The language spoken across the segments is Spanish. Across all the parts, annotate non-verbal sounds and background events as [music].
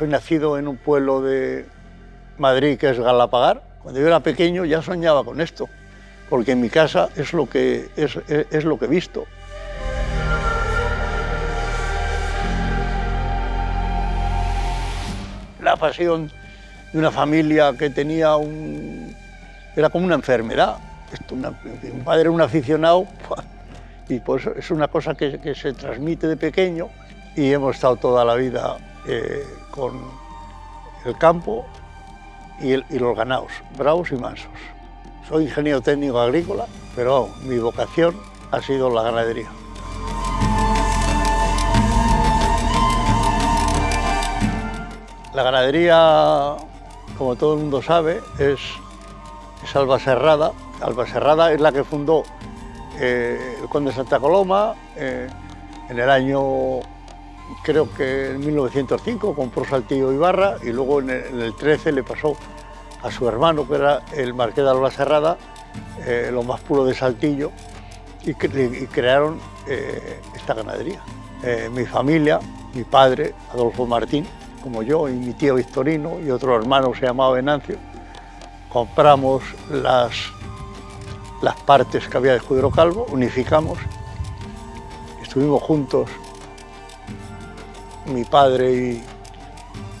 soy nacido en un pueblo de Madrid que es Galapagar. Cuando yo era pequeño ya soñaba con esto, porque en mi casa es lo que, es, es- es lo que he visto. La pasión de una familia que tenía un... era como una enfermedad. Esto, una- mi padre era un aficionado [laughs] y pues es una cosa que, que se transmite de pequeño y hemos estado toda la vida eh, con el campo y, los ganados, bravos y mansos. Soy ingeniero técnico agrícola, pero mi vocación ha sido la ganadería. La ganadería, como todo el mundo sabe, es, es Albaserrada. Albaserrada es la que fundó eh, el conde de Santa Coloma eh, en el año, creo que en 1905, compró Saltillo Ibarra y luego en el, en el 13 le pasó a su hermano, que era el marqués de Albaserrada, eh, lo más puro de Saltillo, y, cre- y crearon eh, esta ganadería. Eh, mi familia, mi padre, Adolfo Martín, como yo, y mi tío Victorino, y otro hermano se llamaba Venancio, compramos las, las partes que había de Escudero Calvo, unificamos, estuvimos juntos, mi padre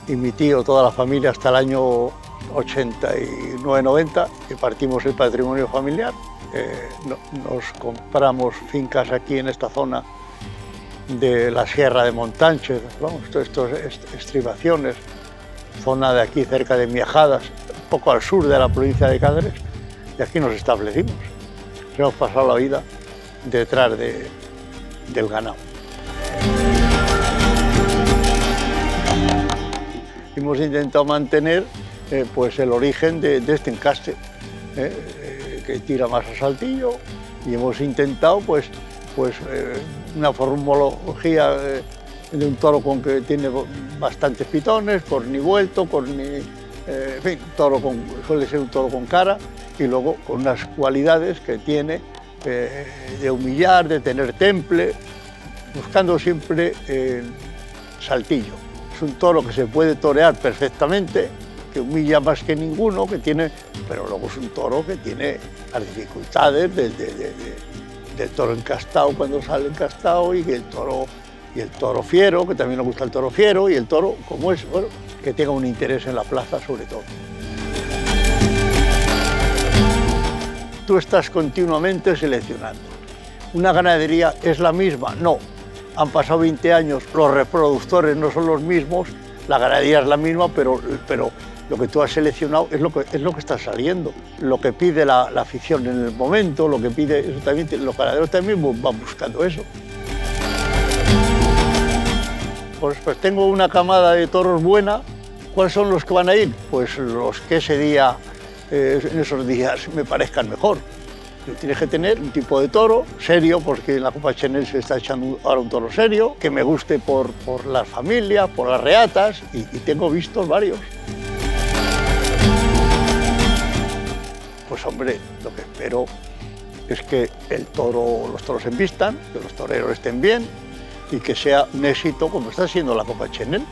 y, mi tío, toda la familia, hasta el año 89-90, que partimos el patrimonio familiar. Eh, no- nos compramos fincas aquí en esta zona de la Sierra de Montánchez, vamos, todas estas estribaciones, zona de aquí cerca de Miajadas, poco al sur de la provincia de Cáceres, y aquí nos establecimos. Hemos pasado la vida detrás de- del ganado. Hemos intentado mantener eh, pues el origen de, este encaste, eh, eh, que tira más a saltillo, y hemos intentado pues, pues una formología de un toro con que tiene bastantes pitones, corni, eh, en fin, toro con, suele ser un toro con cara, y luego con unas cualidades que tiene de humillar, de tener temple, buscando siempre saltillo. Un toro que se puede torear perfectamente, que humilla más que ninguno, que tiene, pero luego es un toro que tiene las dificultades del, de- de- de- del toro encastado cuando sale encastado y el toro y el toro fiero, que también le gusta el toro fiero, y el toro, como es, bueno, que tenga un interés en la plaza sobre todo. Tú estás continuamente seleccionando. ¿Una ganadería es la misma? No. Han pasado 20 años, los reproductores no son los mismos, la ganadería es la misma, pero, pero lo que tú has seleccionado es lo que, es lo que está saliendo. Lo que pide la, la afición en el momento, lo que pide, eso también, los ganaderos también van buscando eso. Pues, pues tengo una camada de toros buena. ¿Cuáles son los que van a ir? Pues los que ese día, eh, en esos días, me parezcan mejor. Tienes que tener un tipo de toro serio, porque en la Copa Chenel se está echando ahora un toro serio, que me guste por, por las familias, por las reatas, y, y tengo vistos varios. Pues hombre, lo que espero es que el toro, los toros se envistan, que los toreros estén bien y que sea un éxito como está siendo la Copa Chenel.